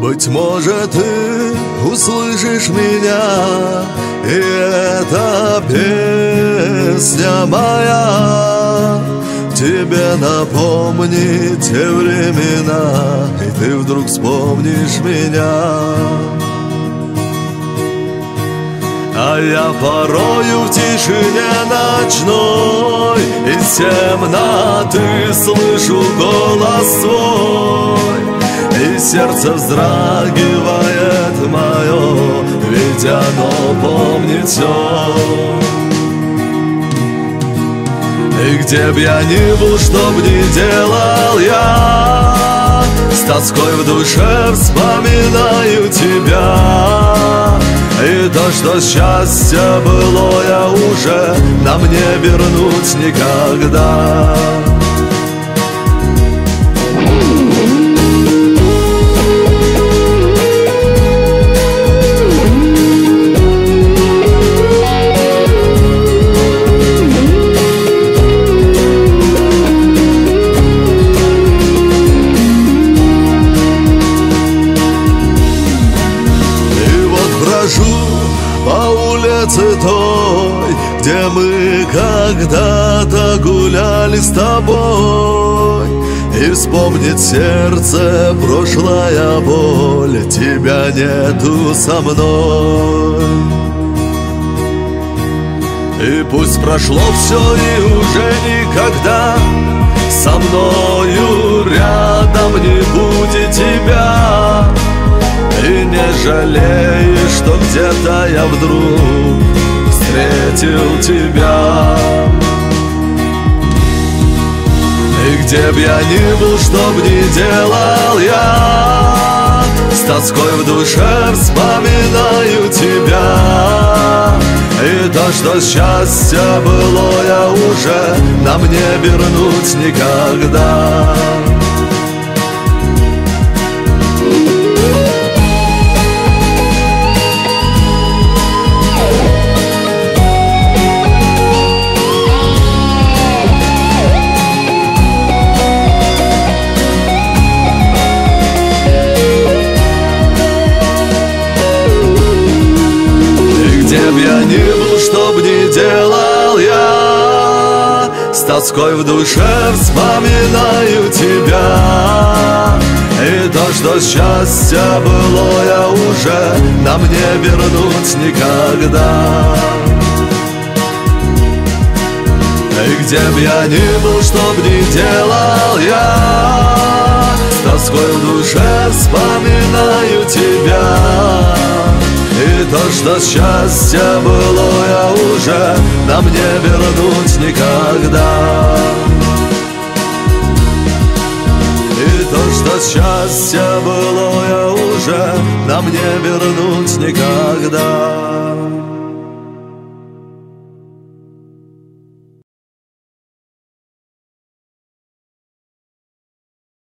Быть может, ты услышишь меня И эта песня моя Тебе напомнит те времена И ты вдруг вспомнишь меня. А я порою в тишине ночной Из темноты слышу голос свой И сердце вздрагивает мое Ведь оно помнит все И где б я ни был, что б ни делал я С тоской в душе вспоминаю тебя. И то, что счастье было я уже Нам не вернуть никогда улице той, где мы когда-то гуляли с тобой. И вспомнит сердце прошлая боль, тебя нету со мной. И пусть прошло все и уже никогда Со мною рядом не будет жалеешь, что где-то я вдруг встретил тебя. И где б я ни был, что б ни делал я С тоской в душе вспоминаю тебя. И то, что счастье было я уже Нам не вернуть никогда был, что б ни делал я. С тоской в душе вспоминаю тебя. И то, что счастье было я уже Нам не вернуть никогда. И где б я ни был, что б ни делал я С тоской в душе вспоминаю тебя и то, что счастье было я уже Нам не вернуть никогда. И то, что счастье было я уже Нам не вернуть никогда